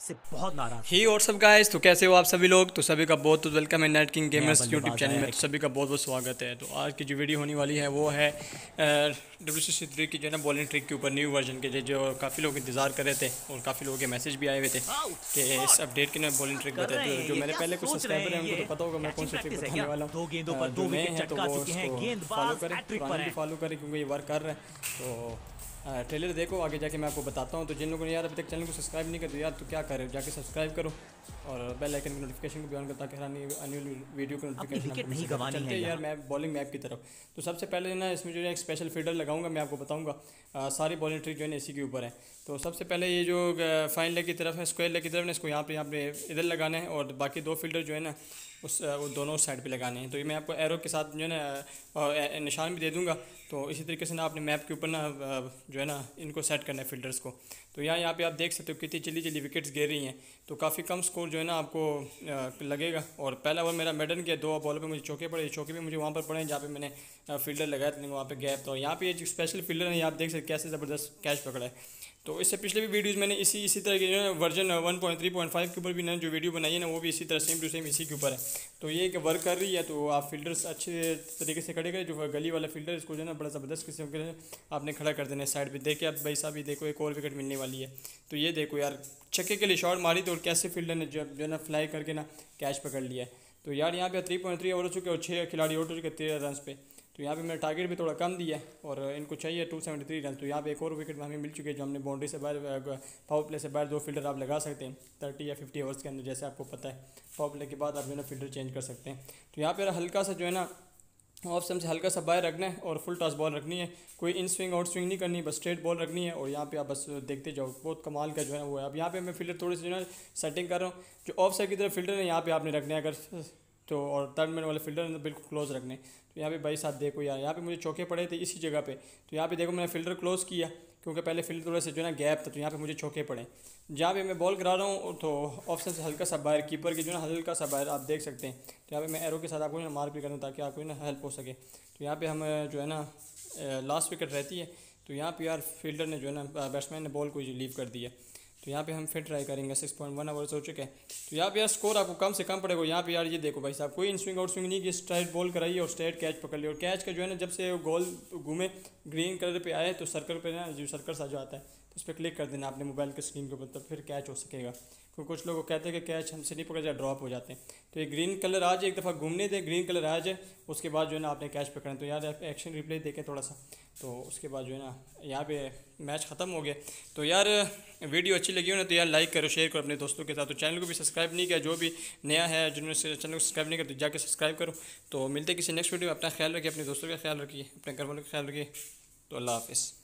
से बहुत नाराज़। ही और सब गाइस तो कैसे हो आप सभी लोग? तो सभी का बहुत बहुत वेलकम है Net King Gamers YouTube channel में। तो सभी का बहुत बहुत स्वागत है। तो आज की जो वीडियो होने वाली है वो है डब्ल्यू सी थ्री की जो है ना बॉलिंग ट्रिक के ऊपर न्यू वर्जन के जो काफ़ी लोग इंतज़ार कर रहे थे और काफ़ी लोगों के मैसेज भी आए हुए थे कि इस अपडेट के ना बॉलिंग ट्रिक बताए तो जो मेरे पहले कुछ सब्सक्राइबर हैं उनको तो पता होगा मैं कौन सी ट्रिक बताने वाला हूँ। नए हैं तो वो फॉलो करें फॉलो करें क्योंकि ये वर्क कर रहे हैं। तो ट्रेलर देखो आगे जाके मैं आपको बताता हूँ। तो जिन लोगों ने यार अभी तक चैनल को सब्सक्राइब नहीं कर दिया यार तो क्या करें? जाके सब्सक्राइब करो और बेल आइकन की नोटिफिकेशन को भी ऑन कर ताकि हर वीडियो को नोटिफिकेशन नहीं गवानी है यार। मैं बॉलिंग मैप की तरफ़। तो सबसे पहले ना इसमें जो है एक स्पेशल फीडर लगाऊँगा मैं आपको बताऊँगा। सारी बॉलिंग ट्रिक जो है इसी के ऊपर है। तो सबसे पहले ये जो फाइन लेग की तरफ़ है स्क्वायर लेग की तरफ़ ना इसको यहाँ पे यहाँ पे इधर लगाना है और बाकी दो फील्डर जो है ना उस दोनों साइड पर लगाने हैं। तो ये मैं आपको एरो के साथ जो है ना निशान भी दे दूँगा। तो इसी तरीके से ना आपने मैप के ऊपर ना जो है ना, इनको सेट करना है फिल्टर्स को। तो यहाँ यहाँ पे आप देख सकते हो कितनी जल्दी जल्दी विकेट्स गिर रही हैं। तो काफ़ी कम स्कोर जो है ना आपको लगेगा। और पहला ओवर मेरा मेडन किया, दो बॉल पे मुझे चौके पड़े। चौके भी मुझे वहाँ पर पड़े जहाँ पे मैंने फील्डर लगाया था, वहाँ पर गैप तो यहाँ पे जो स्पेशल फील्डर है आप देख सकते कैसे ज़बरदस्त कैच पकड़ा है। तो इससे पिछले भी वीडियोस मैंने इसी इसी तरह के जो है version one point three point five के ऊपर भी मैंने जो वीडियो बनाई है ना, वो भी इसी तरह सेम टू सेम इसी के ऊपर है। तो ये एक वर्क कर रही है तो आप फिल्टर्स अच्छे तरीके से खड़े करें, जो गली वाला फ़िल्टर इसको जो है ना बड़ा ज़बरदस्त किस्म के आपने खड़ा कर देना साइड पर देखे आप भाई साहब भी देखो, एक और विकेट मिलने वाली है। तो ये देखो यार, छक्के के लिए शॉट मारी तो और कैसे फील्डर ने जो है ना फ्लाई करके ना कैच पकड़ लिया है। तो यार यहाँ पे थ्री पॉइंट थ्री ओवर हो चुके और छः खिलाड़ी हो चुके तेरह रन पे। तो यहाँ पे मेरा टारगेट भी थोड़ा कम दिया है और इनको चाहिए टू सेवेंटी थ्री रन तो यहाँ पे एक और विकेट हमें मिल चुकी है जो हमने बाउंड्री से बाहर पावर प्ले से बाहर दो फील्डर आप लगा सकते हैं। थर्टी या फिफ्टी ओवर्स के अंदर जैसे आपको पता है। पावर प्ले के बाद आप जो है ना फील्डर चेंज कर सकते हैं। तो यहाँ पर हल्का सा जो है ना ऑफ़ से हल्का सा बाय रखना है और फुल टॉस बॉल रखनी है। कोई इन स्विंग आउट स्विंग नहीं करनी, बस स्ट्रेट बॉल रखनी है और यहाँ पे आप बस देखते जाओ, बहुत कमाल का जो है वो है। अब यहाँ पे मैं फील्डर थोड़ी सी जो है सेटिंग कर रहा हूँ। जो ऑफ़ साइड की तरफ़ फील्डर है, यहाँ पे आपने रखना है अगर तो और थर्ड मैन वाले फील्डर बिल्कुल क्लोज रखने। तो यहाँ पे भाई साथ देखो यार, यहाँ पे मुझे चौके पड़े थे इसी जगह पे। तो यहाँ पे देखो मैंने फ़िल्टर क्लोज किया, क्योंकि पहले फ़ील्ड थोड़ा से जो ना गैप था तो यहाँ पे मुझे चौके पड़े। जहाँ पे मैं बॉल करा रहा हूँ तो ऑप्शन से हल्का सा बाहर कीपर की जो ना हल्का सा बाहर आप देख सकते हैं। तो यहाँ पे मैं एरो के साथ आपको ना मार्क भी करूँ ताकि आपको ना हेल्प हो सके। तो यहाँ पर हम जो है ना लास्ट विकेट रहती है। तो यहाँ पर यार फील्डर ने जो है ना बैट्समैन ने बॉल को लीव कर दिया। तो यहाँ पे हम फिर ट्राई करेंगे सिक्स पॉइंट वन आवर्स हो चुके हैं। तो यहाँ पे यार स्कोर आपको कम से कम पड़ेगा। यहाँ पे यार ये देखो भाई साहब, कोई इन स्विंग आउट स्विंग नहीं कि स्ट्राइट बॉल कराइए और स्ट्रेट कैच पकड़ लिए और कैच का जो है ना, जब से गोल घूमे ग्रीन कलर पे आए तो सर्कल पे ना, जो सर्कल सा जो आता है तो उस पर क्लिक कर देना अपने मोबाइल के स्क्रीन के ऊपर तो फिर कैच हो सकेगा। क्योंकि कुछ लोग कहते हैं कि कैच हमसे नहीं पकड़, जाए ड्रॉप हो जाते हैं। तो ये ग्रीन कलर आ जाए एक दफ़ा घूमने दें ग्रीन कलर आ जाए उसके बाद जो है ना आपने कैच पकड़ना तो यार एक्शन रिप्ले देखें थोड़ा सा तो उसके बाद जो है ना, यहाँ पे मैच ख़त्म हो गया। तो यार वीडियो अच्छी लगी हो ना तो यार लाइक करो शेयर करो अपने दोस्तों के साथ। तो चैनल को भी सब्सक्राइब नहीं किया, जो भी नया है, जिन्होंने चैनल को सब्सक्राइब नहीं किया तो जाकर सब्सक्राइब करो। तो मिलते किसी नेक्स्ट वीडियो में। अपना ख्याल रखिए, अपने दोस्तों का ख्याल रखिए, अपने घर वालों का ख्याल रखिए। तो अल्लाह हाफ़